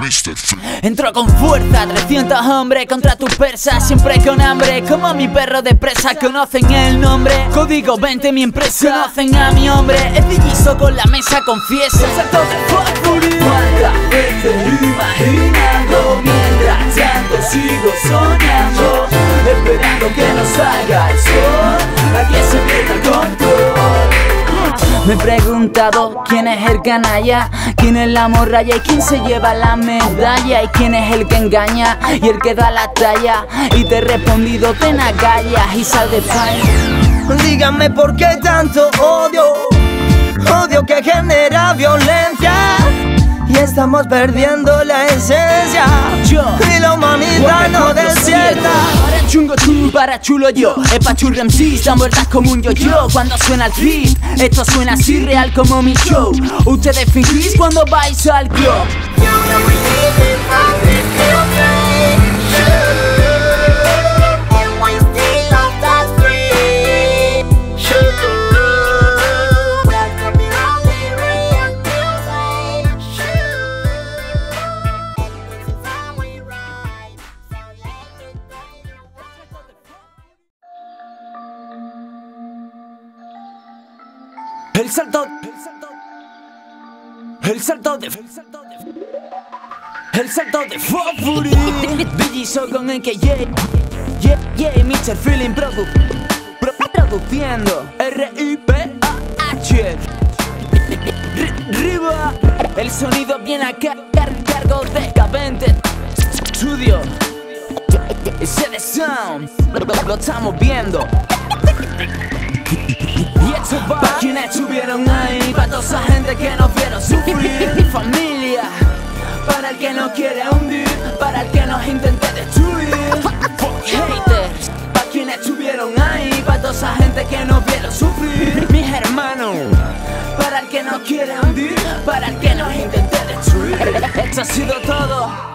Mr. Entro con fuerza, 300 hombres contra tus persas Siempre con hambre, como mi perro de presa Conocen el nombre, código 20 mi empresa Conocen a mi hombre, es villizo con la mesa confiesa ¿Cuántas veces imaginando Mientras tanto sigo soñando me he preguntado quién es el canalla, quién es la morralla y quién se lleva la medalla y quién es el que engaña y el que da la talla. Y te he respondido, ten agallas y sal de España. Díganme por qué tanto odio, odio que genera violencia. Y estamos perdiendo la esencia Yo, Y la humanidad no desierta chungo tú, para chulo yo. Es pa' churro MCs, dan vueltas como un yo-yo. Cuando suena el beat, esto suena así real como mi show. Ustedes fingís cuando vais al club El salto El salto de. El salto de Fofuri Billizo con el que yeah Yeah, yeah, Mr. Feeling produ pro, Produciendo. R-I-P-A-H Riva. El sonido viene acá car Cargo de K20 Studio. De sound. Lo estamos viendo y esto va para quienes estuvieron ahí Para toda esa gente que nos vieron sufrir. Mi familia Para el que nos quiere hundir Para el que nos intente destruir. Haters Para quienes estuvieron ahí Para toda esa gente que nos vieron sufrir. Mis hermanos. Para el que nos quiere hundir Para el que nos intente destruir. Esto ha sido todo